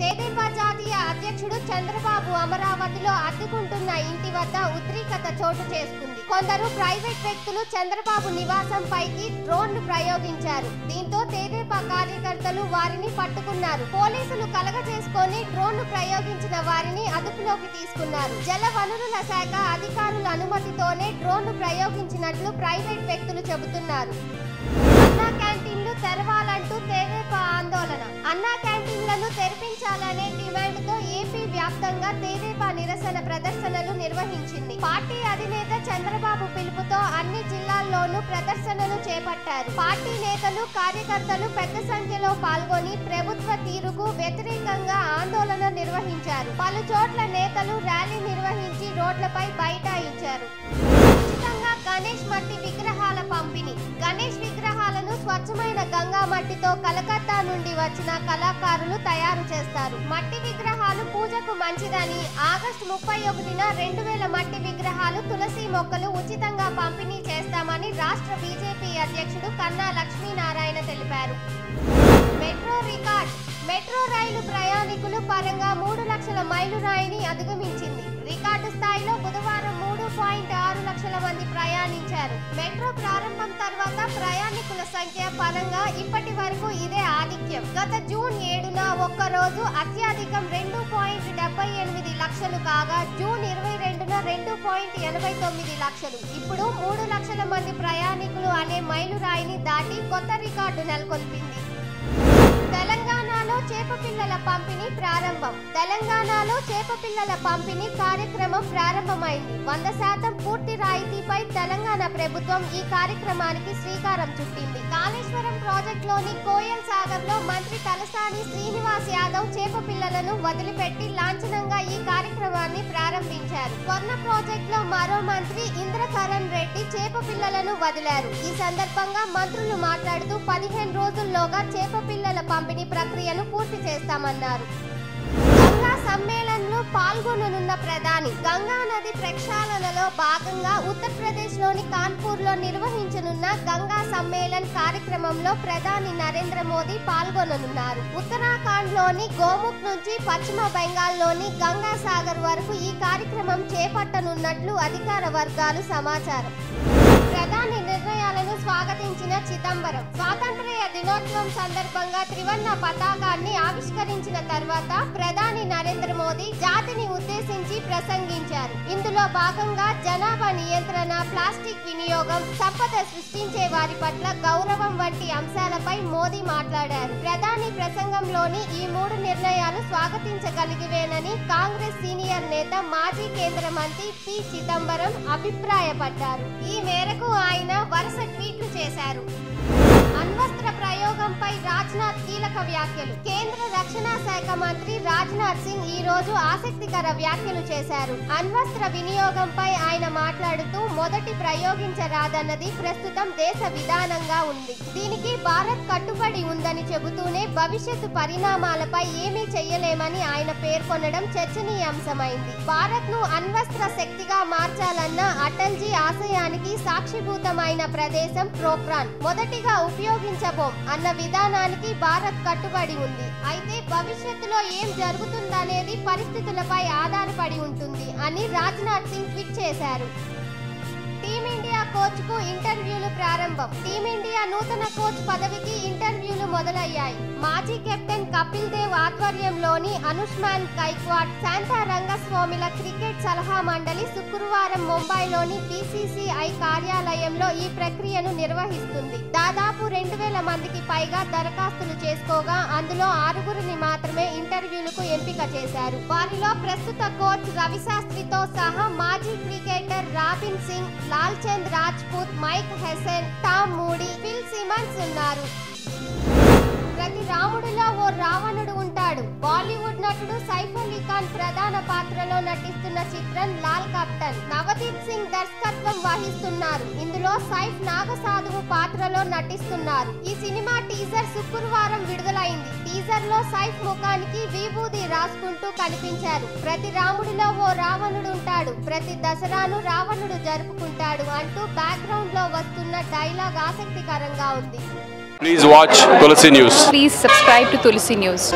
తెదేపా జాతీయ అధ్యక్షుడు చంద్రబాబు అమరావతిలో అడ్డుకుంటున్న ఇంటి వద్ద ఉద్రీకత చోటు చేసుకుంది. కొందరు ప్రైవేట్ వ్యక్తులు చంద్రబాబు నివాసం పైకి డ్రోన్లు ప్రయోగించారు. దీంతో తెదేపా కార్యకర్తలు వారిని పట్టుకున్నారు. పోలీసులు కలగజేసుకొని డ్రోన్లు ప్రయోగించిన వారిని అదుపులోకి తీసుకున్నారు. జల వనరుల శాఖ అధికారుల అనుమతితోనే డ్రోన్లు ప్రయోగించినట్లు ప్రైవేట్ వ్యక్తులు చెబుతున్నారు. అన్నా క్యాంటీన్లు తెరవాలంటూ తెదేపా ఆందోళన. అన్నా క్యాంటీన్లను ఏపీ తెదేపా నిరసన ప్రదర్శనలు నిర్వహించింది. పార్టీ అధినేత చంద్రబాబు పిలుపుతో అన్ని జిల్లాల్లోనూ ప్రదర్శనలు చేపట్టారు. పార్టీ నేతలు కార్యకర్తలు పెద్ద సంఖ్యలో పాల్గొని ప్రభుత్వ తీరుకు వ్యతిరేకంగా ఆందోళన నిర్వహించారు. పలు చోట్ల నేతలు ర్యాలీ నిర్వహించి రోడ్లపై బైఠాయించారు. గణేష్ మట్టి విగ్రహాల పంపిణీ. గణేష్ విగ్రహాలను స్వచ్ఛమైన గంగా మట్టితో కలకత్తా నుండి వచ్చిన కళాకారులు తయారు చేస్తారు. మట్టి విగ్రహాలు పూజకు మంచిదని ఆగస్టు ముప్పై ఒకటిన రెండు వేల మట్టి విగ్రహాలు తులసి మొక్కలు ఉచితంగా పంపిణీ చేస్తామని రాష్ట్ర బీజేపీ అధ్యక్షుడు కన్నా లక్ష్మీనారాయణ తెలిపారు. Metro record. మెట్రో రైలు ప్రయాణికులు పరంగా మూడు లక్షల మైలురాయిని అధిగమించింది. రికార్డు స్థాయిలో బుధవారం మూడు పాయింట్ ప్రయాణించారు. మెట్రో ప్రారంభం తర్వాత ప్రయాణికుల సంఖ్య పరంగా ఇప్పటి వరకు ఇదే ఆధిక్యం. గత జూన్ ఏడున ఒక్క రోజు అత్యధికం రెండు పాయింట్ డెబ్బై ఎనిమిది లక్షలు కాగా జూన్ ఇరవై రెండున రెండు పాయింట్ ఎనభై తొమ్మిది లక్షలు. ఇప్పుడు మూడు లక్షల మంది ప్రయాణికులు అనే మైలురాయిని దాటి కొత్త రికార్డు నెలకొల్పింది. తెలంగాణ చేప పిల్లల పంపిణీ ప్రారంభం. తెలంగాణలో చేప పిల్లల పంపిణీ కార్యక్రమం ప్రారంభమైంది. వంద శాతం పూర్తి రాయితీపై తెలంగాణ ప్రభుత్వం ఈ కార్యక్రమానికి శ్రీకారం చుట్టింది. కాళేశ్వరం ప్రాజెక్టులోని కోయల్ సాగర్లో మంత్రి తలసాని శ్రీనివాస్ యాదవ్ చేప పిల్లలను వదిలిపెట్టి లాంఛనంగా ఈ కార్యక్రమాన్ని ప్రారంభించారు. స్వర్ణ ప్రాజెక్టులో మరో మంత్రి ఇంద్రకరణ్ రెడ్డి చేప పిల్లలను వదిలారు. ఈ సందర్భంగా మంత్రులు మాట్లాడుతూ పదిహేను రోజుల్లోగా చేప పిల్లల పంపిణీ ప్రక్రియను పూర్తి చేస్తామన్నారు. గంగా సమ్మేళనంలో పాల్గొననున్న ప్రధాని గంగా నది ప్రక్షాళనలో భాగంగా ఉత్తరప్రదేశ్లోని కాన్పూర్లో నిర్వహించనున్న గంగా సమ్మేళన్ కార్యక్రమంలో ప్రధాని నరేంద్ర మోదీ పాల్గొననున్నారు. ఉత్తరాఖండ్లోని గోముఖ్ నుంచి పశ్చిమ బెంగాల్లోని గంగా సాగర్ వరకు ఈ కార్యక్రమం చేపట్టనున్నట్లు అధికార వర్గాలు సమాచారం. స్వాగతించిన చిదంబరం. స్వాతంత్ర్య దినోత్సవం సందర్భంగా త్రివర్ణ పతాకాన్ని ఆవిష్కరించిన తర్వాత ప్రధాని నరేంద్ర మోదీ జాతిని ఉద్దేశించి ప్రసంగించారు. ఇందులో భాగంగా జనాభా నియంత్రణ ప్లాస్టిక్ వినియోగం సంపద సృష్టించే వారి పట్ల గౌరవం వంటి అంశాలపై మోదీ మాట్లాడారు. ప్రధాని ప్రసంగంలోని ఈ మూడు నిర్ణయాలు స్వాగతించగలిగివేనని కాంగ్రెస్ సీనియర్ నేత మాజీ కేంద్ర మంత్రి పి. చిదంబరం అభిప్రాయపడ్డారు. ఈ మేరకు ఆయన వరుస ట్వీట్లు చేశారు. అణ్వస్త్ర ప్రయోగంపై రాజ్నాథ్ కీలక వ్యాఖ్యలు. కేంద్ర రక్షణ శాఖ మంత్రి రాజ్నాథ్ సింగ్ ఈ రోజు ఆసక్తికర వ్యాఖ్యలు చేశారు. అణ్వస్త్ర వినియోగంపై ఆయన మాట్లాడుతూ మొదటి ప్రయోగించరాదన్నది ప్రస్తుతం దేశ విధానంగా ఉంది. దీనికి భారత్ కట్టుబడి ఉందని చెబుతూనే భవిష్యత్తు పరిణామాలపై ఏమీ చెయ్యలేమని ఆయన పేర్కొనడం చర్చనీయాంశమైంది. భారత్ను అణ్వస్త్ర శక్తిగా మార్చాలన్న అటల్జీ ఆశయానికి సాక్షిభూతమైన ప్రదేశం ప్రోక్రాన్. మొదటిగా ఉపయోగించబోం అన్న విధానానికి భారత్ కట్టుబడి ఉంది. అయితే భవిష్యత్తులో ఏం జరుగుతుందనేది పరిస్థితులపై ఆధారపడి ఉంటుంది అని రాజ్నాథ్ సింగ్ ట్వీట్ చేశారు. కోచ్కు ఇంటర్వ్యూలు ప్రారంభం. టీమిండియా నూతన కోచ్ పదవికి ఇంటర్వ్యూలు మొదలయ్యాయి. మాజీ కెప్టెన్ కపిల్ దేవ్ ఆధ్వర్యంలోని అనుష్మాన్ కైక్వాడ్ శాంతా రంగస్వామిల క్రికెట్ సలహా మండలి శుక్రవారం ముంబైలోని బీసీసీఐ కార్యాలయంలో ఈ ప్రక్రియను నిర్వహిస్తుంది. దాదాపు రెండు వేల మందికి పైగా దరఖాస్తులు చేసుకోగా అందులో ఆరుగురిని మాత్రమే ఇంటర్వ్యూలకు ఎంపిక చేశారు. వారిలో ప్రస్తుత కోచ్ రవిశాస్త్రితో సహా మాజీ cricketer Robin Singh Lalchand Rajput Mike Hesson Tom Moody Phil Simmons ఉన్నారు. ప్రతి రాముడిలో ఓ రావణుడు ఉంటాడు. బాలీవుడ్ నటుడు సైఫ్ అలీ ఖాన్ ప్రధాన పాత్రలో నటిస్తున్న చిత్రం లాల్ కప్టన్ నవదీప్ సింగ్ దర్శకత్వం వహిస్తున్నారు. ఇందులో సైఫ్ నాగసాధువు పాత్రలో నటిస్తున్నారు. ఈ సినిమా టీజర్ శుక్రవారం విడుదలైంది. టీజర్లో సైఫ్ ముఖానికి విభూది రాసుకుంటూ కనిపించారు. ప్రతి రాముడిలో ఓ రావణుడు ఉంటాడు. ప్రతి దసరాను రావణుడు జరుపుకుంటాడు అంటూ బ్యాక్గ్రౌండ్లో వస్తున్న డైలాగ్ ఆసక్తికరంగా ఉంది. Please watch Tulsi News. Please subscribe to Tulsi News.